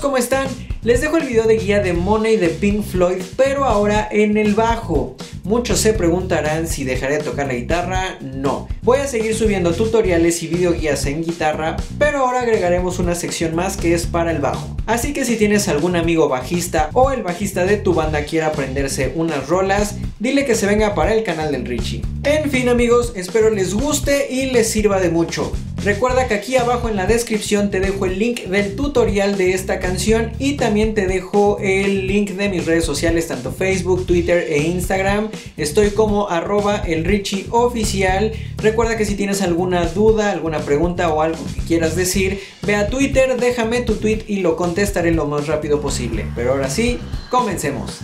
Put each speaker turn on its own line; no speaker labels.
¿cómo están? Les dejo el video de guía de Money de Pink Floyd, pero ahora en el bajo. Muchos se preguntarán si dejaré de tocar la guitarra. No. Voy a seguir subiendo tutoriales y videoguías en guitarra, pero ahora agregaremos una sección más que es para el bajo. Así que si tienes algún amigo bajista o el bajista de tu banda quiere aprenderse unas rolas, dile que se venga para el canal del Richie. En fin amigos, espero les guste y les sirva de mucho. Recuerda que aquí abajo en la descripción te dejo el link del tutorial de esta canción y también te dejo el link de mis redes sociales, tanto Facebook, Twitter e Instagram. Estoy como arroba el oficial. Recuerda que si tienes alguna duda, alguna pregunta o algo que quieras decir, ve a Twitter, déjame tu tweet y lo contestaré lo más rápido posible. Pero ahora sí, comencemos.